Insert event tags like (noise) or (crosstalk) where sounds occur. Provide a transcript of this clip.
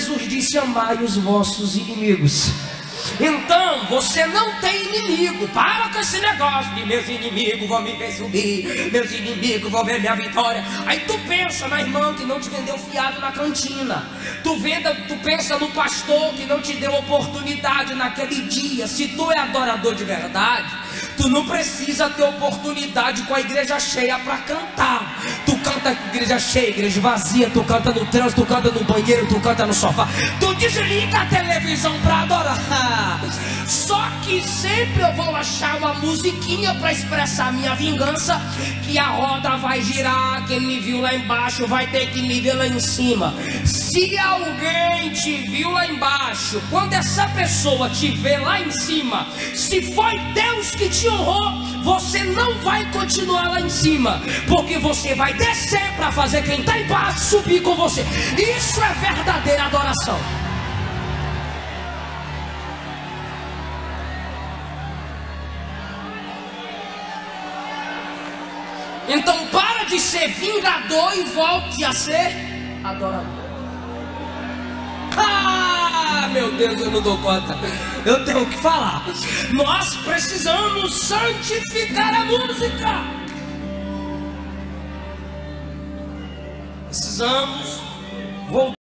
Jesus disse: Amai os vossos inimigos. Então você não tem inimigo. Para com esse negócio de meus inimigos vão me ver subir, meus inimigos vão ver minha vitória. Aí tu pensa na irmã que não te vendeu fiado na cantina. Tu, venda, tu pensa no pastor que não te deu oportunidade naquele dia. Se tu é adorador de verdade, tu não precisa ter oportunidade com a igreja cheia para cantar. Canta igreja cheia, igreja vazia, tu canta no trânsito, tu canta no banheiro, tu canta no sofá. Tu desliga a televisão para adorar. (laughs) Que sempre eu vou achar uma musiquinha para expressar minha vingança, que a roda vai girar, quem me viu lá embaixo vai ter que me ver lá em cima. Se alguém te viu lá embaixo, quando essa pessoa te vê lá em cima, se foi Deus que te honrou, você não vai continuar lá em cima, porque você vai descer para fazer quem está embaixo subir com você. Isso é verdadeira adoração. Então para de ser vingador e volte a ser adorador. Ah, meu Deus, eu não dou conta. Eu tenho que falar. Nós precisamos santificar a música. Precisamos voltar.